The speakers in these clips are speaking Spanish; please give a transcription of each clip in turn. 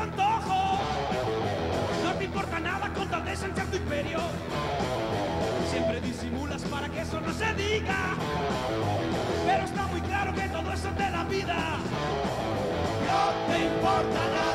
antojo. No te importa nada con tal de ensanchar tu imperio. Siempre disimulas para que eso no se diga. Pero está muy claro que todo eso te da vida. No te importa nada.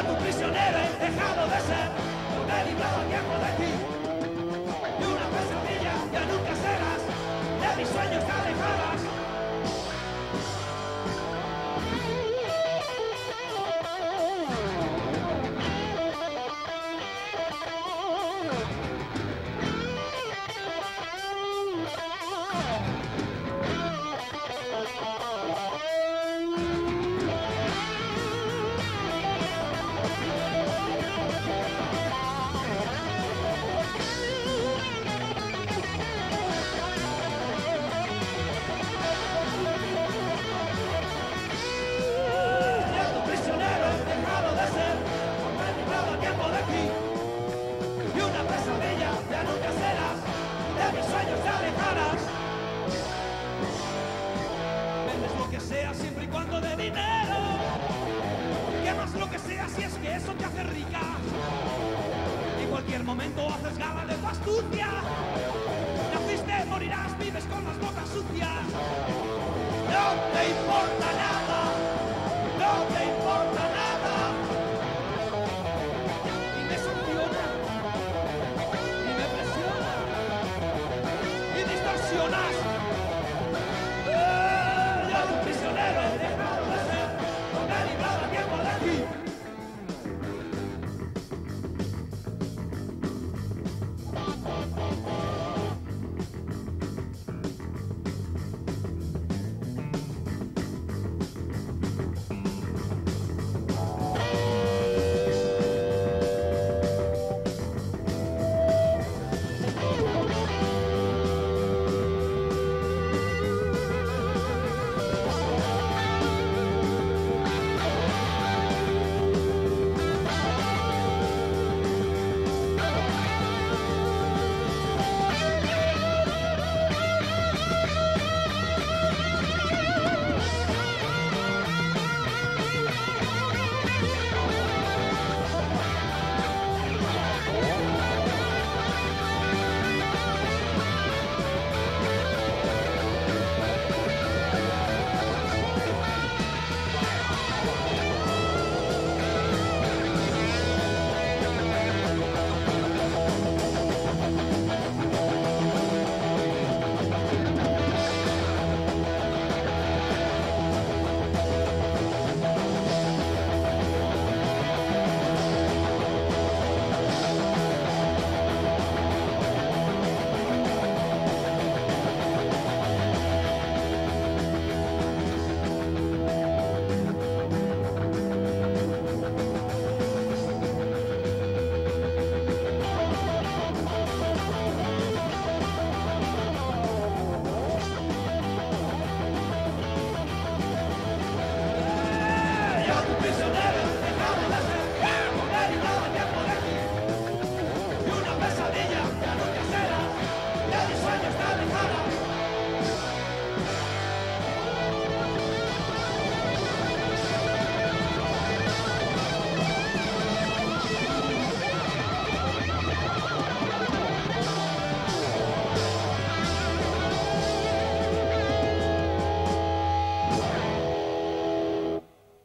Yo tu prisionero he dejado de ser. No me he librado tiempo de ti. Momento haces gala de tu astucia. Naciste, morirás, vives con las botas sucias. No te importa